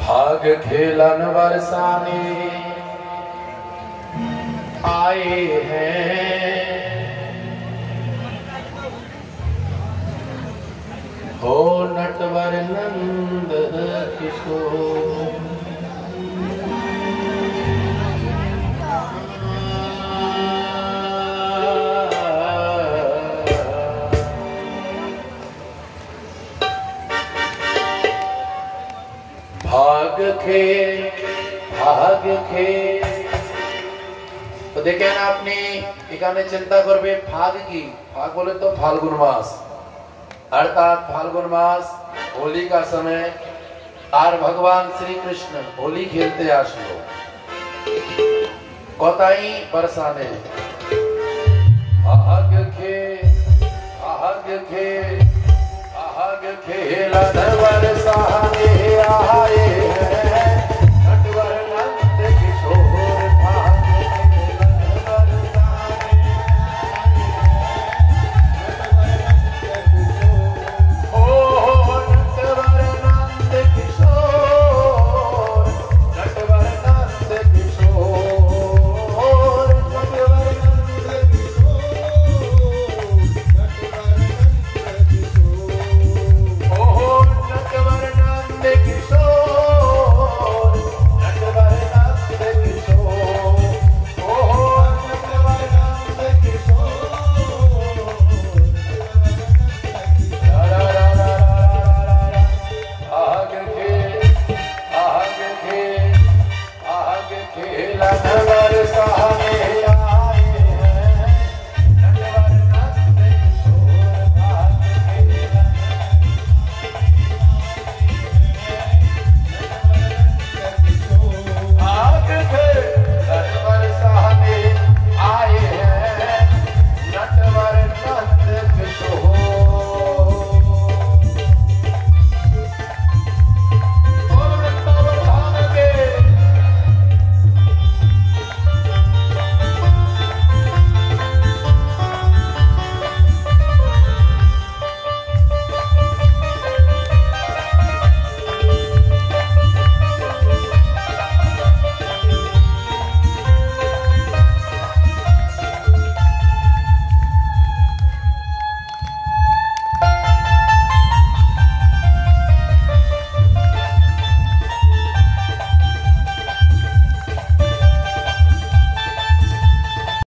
भाग खेलन बरसाने आए हैं। हो नटवर नंद किशोर। भाग खे ভাগ খে তো দেখেন আপনি এখানে চিন্তা করবে ফাগ কি ফাগ বলে তো ফাল্গুন মাস अर्थात फाल्गुन मास होली का समय আর ভগবান শ্রীকৃষ্ণ হোলি খেলতে আসলো কথাই বরসানে আহাগ मिलन वर सहा